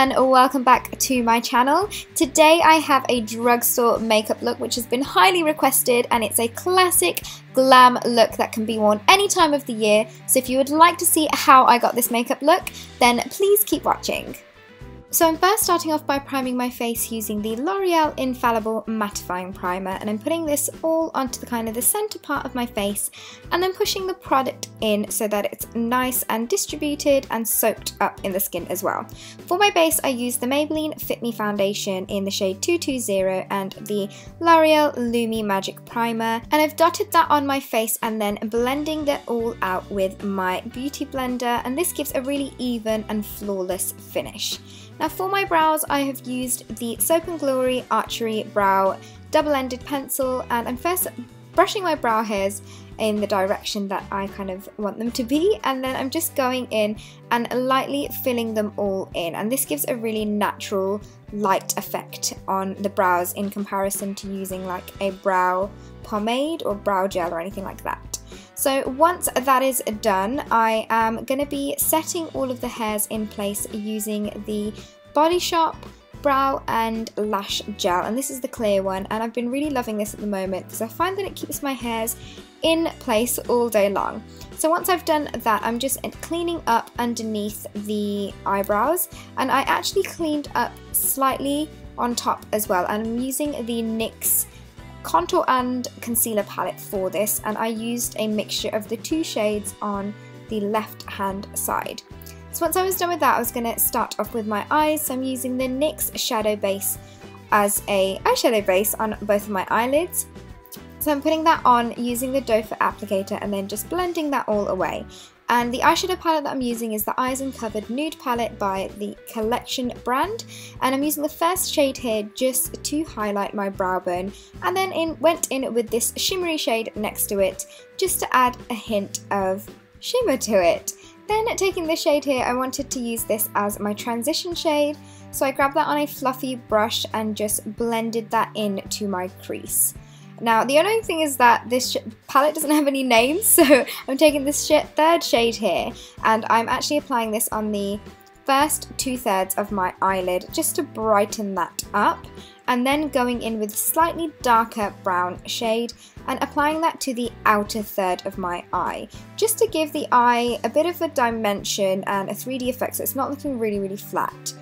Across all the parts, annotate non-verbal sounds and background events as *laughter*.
and welcome back to my channel. Today I have a drugstore makeup look which has been highly requested and it's a classic glam look that can be worn any time of the year. So if you would like to see how I got this makeup look then please keep watching. So I'm first starting off by priming my face using the L'Oreal Infallible Mattifying Primer and I'm putting this all onto the kind of the center part of my face and then pushing the product in so that it's nice and distributed and soaked up in the skin as well. For my base I use the Maybelline Fit Me Foundation in the shade 220 and the L'Oreal Lumi Magic Primer and I've dotted that on my face and then blending that all out with my Beauty Blender and this gives a really even and flawless finish. Now for my brows I have used the Soap & Glory Archery Brow double-ended pencil and I'm first brushing my brow hairs in the direction that I kind of want them to be and then I'm just going in and lightly filling them all in and this gives a really natural light effect on the brows in comparison to using like a brow pomade or brow gel or anything like that. So once that is done, I am going to be setting all of the hairs in place using the Body Shop brow and lash gel and this is the clear one and I've been really loving this at the moment because I find that it keeps my hairs in place all day long. So once I've done that I'm just cleaning up underneath the eyebrows and I actually cleaned up slightly on top as well and I'm using the NYX contour and concealer palette for this and I used a mixture of the two shades on the left hand side. So once I was done with that I was going to start off with my eyes so I'm using the NYX shadow base as a eyeshadow base on both of my eyelids. So I'm putting that on using the doe applicator and then just blending that all away. And the eyeshadow palette that I'm using is the Eyes Uncovered Nude Palette by the Collection brand. And I'm using the first shade here just to highlight my brow bone. And then in, went in with this shimmery shade next to it just to add a hint of shimmer to it. Then taking this shade here, I wanted to use this as my transition shade. So I grabbed that on a fluffy brush and just blended that in to my crease. Now, the only thing is that this palette doesn't have any names, *laughs* so I'm taking this sh third shade here, and I'm actually applying this on the first two-thirds of my eyelid, just to brighten that up, and then going in with slightly darker brown shade, and applying that to the outer third of my eye, just to give the eye a bit of a dimension and a 3D effect, so it's not looking really, really flat.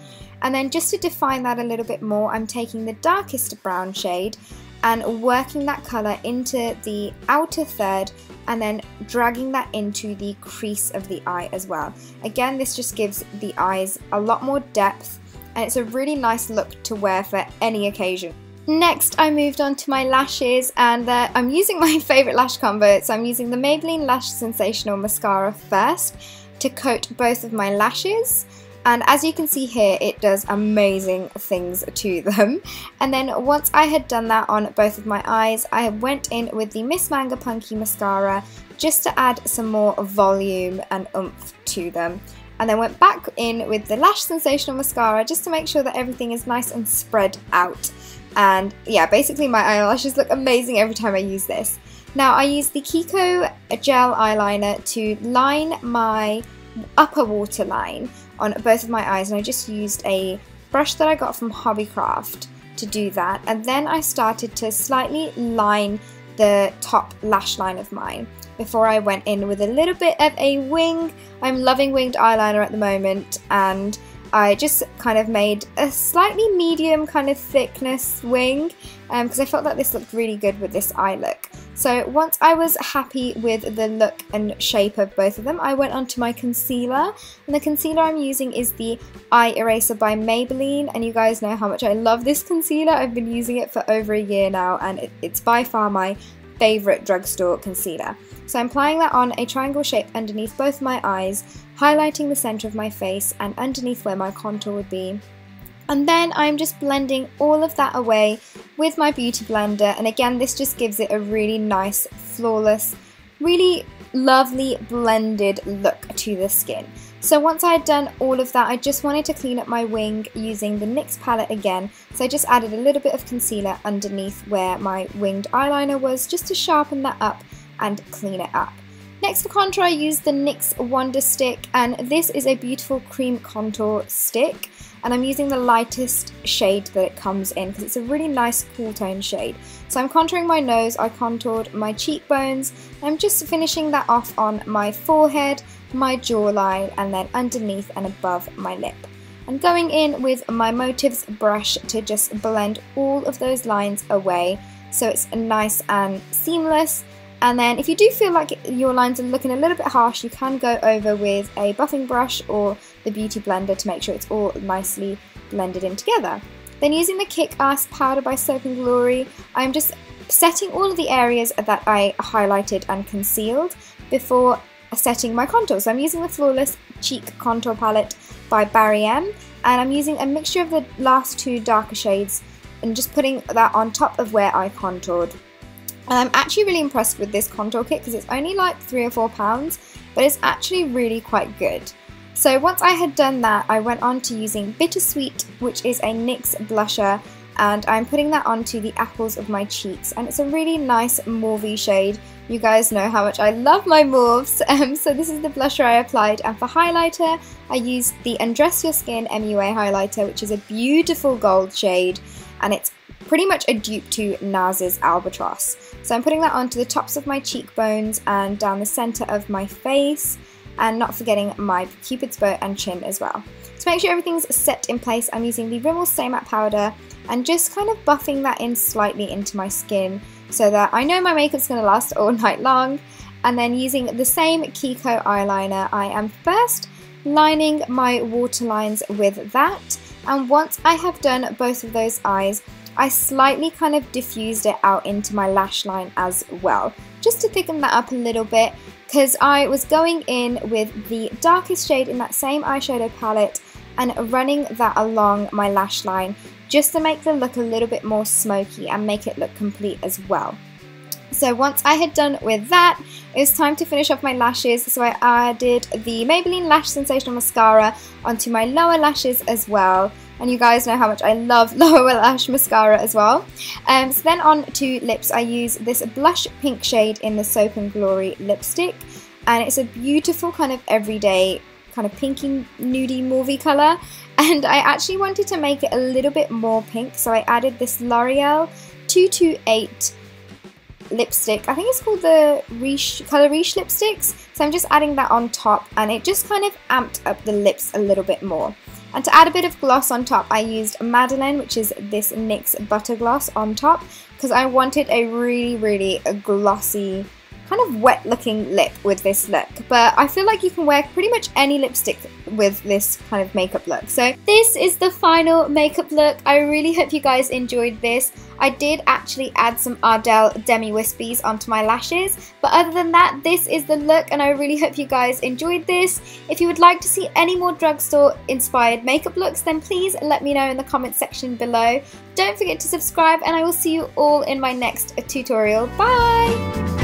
And then just to define that a little bit more, I'm taking the darkest brown shade and working that colour into the outer third and then dragging that into the crease of the eye as well. Again, this just gives the eyes a lot more depth and it's a really nice look to wear for any occasion. Next, I moved on to my lashes and uh, I'm using *laughs* my favourite lash combo. So I'm using the Maybelline Lash Sensational Mascara first to coat both of my lashes and as you can see here it does amazing things to them. And then once I had done that on both of my eyes I went in with the Miss Manga Punky mascara just to add some more volume and oomph to them. And then went back in with the Lash Sensational mascara just to make sure that everything is nice and spread out. And yeah basically my eyelashes look amazing every time I use this. Now I use the Kiko gel eyeliner to line my upper waterline on both of my eyes and I just used a brush that I got from Hobbycraft to do that and then I started to slightly line the top lash line of mine before I went in with a little bit of a wing. I'm loving winged eyeliner at the moment and I just kind of made a slightly medium kind of thickness wing because um, I felt that this looked really good with this eye look. So once I was happy with the look and shape of both of them, I went on to my concealer. And the concealer I'm using is the Eye Eraser by Maybelline. And you guys know how much I love this concealer. I've been using it for over a year now and it, it's by far my favourite drugstore concealer. So I'm applying that on a triangle shape underneath both my eyes, highlighting the centre of my face and underneath where my contour would be. And then I'm just blending all of that away with my Beauty Blender. And again, this just gives it a really nice, flawless, really lovely blended look to the skin. So once I had done all of that, I just wanted to clean up my wing using the NYX palette again. So I just added a little bit of concealer underneath where my winged eyeliner was just to sharpen that up and clean it up. Next for contour I used the NYX Wonder Stick and this is a beautiful cream contour stick and I'm using the lightest shade that it comes in because it's a really nice cool tone shade. So I'm contouring my nose, I contoured my cheekbones, I'm just finishing that off on my forehead, my jawline and then underneath and above my lip. And going in with my Motives brush to just blend all of those lines away so it's nice and seamless and then if you do feel like your lines are looking a little bit harsh, you can go over with a buffing brush or the Beauty Blender to make sure it's all nicely blended in together. Then using the Kick-Ass powder by Soap & Glory, I'm just setting all of the areas that I highlighted and concealed before setting my contour. So I'm using the Flawless Cheek Contour Palette by Barry M and I'm using a mixture of the last two darker shades and just putting that on top of where I contoured. And I'm actually really impressed with this contour kit because it's only like three or four pounds, but it's actually really quite good. So once I had done that, I went on to using Bittersweet, which is a NYX blusher, and I'm putting that onto the apples of my cheeks. And it's a really nice mauvey shade. You guys know how much I love my mauves. *laughs* Um, so this is the blusher I applied. And for highlighter, I used the Undress Your Skin MUA highlighter, which is a beautiful gold shade. And it's pretty much a dupe to NARS's Albatross. So I'm putting that onto the tops of my cheekbones and down the centre of my face and not forgetting my cupid's bow and chin as well. To make sure everything's set in place, I'm using the Rimmel Stay Matte Powder and just kind of buffing that in slightly into my skin so that I know my makeup's going to last all *laughs* night long. And then using the same Kiko eyeliner, I am first lining my waterlines with that. And once I have done both of those eyes, I slightly kind of diffused it out into my lash line as well, just to thicken that up a little bit because I was going in with the darkest shade in that same eyeshadow palette and running that along my lash line just to make the look a little bit more smoky and make it look complete as well. So once I had done with that, it was time to finish off my lashes. So I added the Maybelline Lash Sensational Mascara onto my lower lashes as well and you guys know how much I love *laughs* lower lash mascara as well. Um, so then on to lips, I use this blush pink shade in the Soap and Glory lipstick, and it's a beautiful kind of everyday kind of pinky nudie movie colour *laughs* and I actually wanted to make it a little bit more pink so I added this L'Oreal 228 lipstick. I think it's called the Riche, Colour Riche lipsticks. So I'm just adding that on top and it just kind of amped up the lips a little bit more. And to add a bit of gloss on top, I used Madeleine, which is this NYX Butter Gloss on top, because I wanted a really, really glossy kind of wet looking lip with this look but I feel like you can wear pretty much any lipstick with this kind of makeup look. So this is the final makeup look. I really hope you guys enjoyed this. I did actually add some Ardell Demi Wispies onto my lashes but other than that this is the look and I really hope you guys enjoyed this. If you would like to see any more drugstore inspired makeup looks then please let me know in the comment section below. Don't forget to subscribe and I will see you all in my next tutorial. Bye